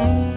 Bye.